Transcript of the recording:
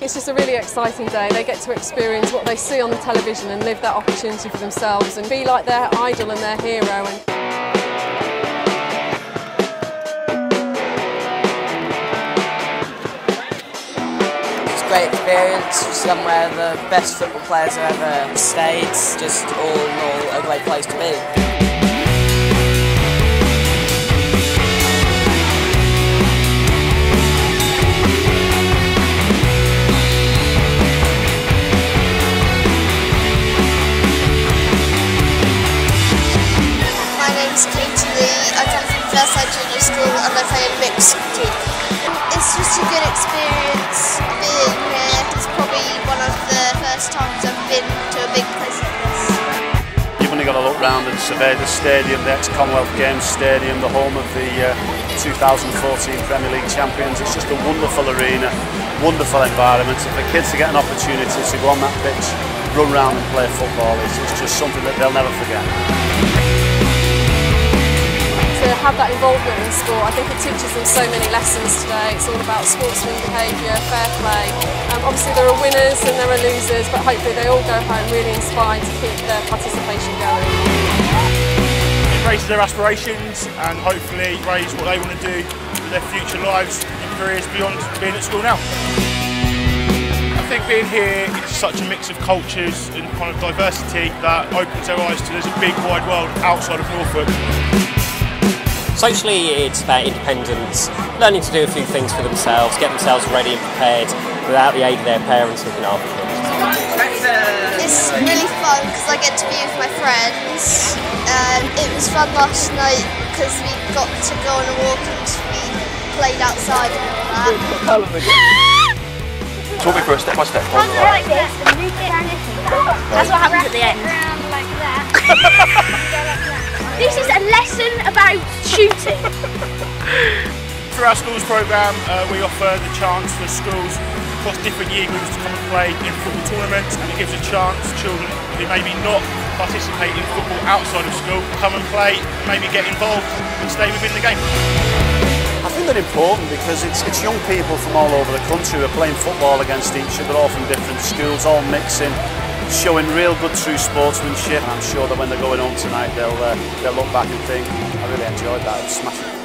It's just a really exciting day. They get to experience what they see on the television and live that opportunity for themselves and be like their idol and their hero. And great experience, somewhere the best football players have ever stayed. Just all in all, a great place to be. Firside Junior School I play mixed team. It's just a good experience being here. It's probably one of the first times I've been to a big place like this. You've only got to look round and survey the stadium, the ex-Commonwealth Games Stadium, the home of the uh, 2014 Premier League champions. It's just a wonderful arena, wonderful environment. And for kids to get an opportunity to go on that pitch, run round and play football, it's, it's just something that they'll never forget. Have that involvement in sport, I think it teaches them so many lessons today. It's all about sportsman behaviour, fair play. Um, obviously there are winners and there are losers, but hopefully they all go home really inspired to keep their participation going. It raises their aspirations and hopefully raise what they want to do with their future lives and careers beyond being at school now. I think being here, is such a mix of cultures and kind of diversity that opens their eyes to there's a big wide world outside of Norfolk. Socially, it's about independence, learning to do a few things for themselves, get themselves ready and prepared without the aid of their parents looking after them. It's really fun because I get to be with my friends. Um, it was fun last night because we got to go on a walk and we played outside and all that. Talk me through a step by step. like this and move it That's what happens at the end. like that. this is a lesson about shooting. Through our schools programme, uh, we offer the chance for schools across different year groups to come and play in football tournaments and it gives a chance children who maybe not participate in football outside of school come and play, maybe get involved and stay within the game. I think they're important because it's, it's young people from all over the country who are playing football against each other, all from different schools, all mixing, showing real good true sportsmanship. I'm sure that when they're going home tonight, they'll uh, they'll look back and think, I really enjoyed that. It was smashing.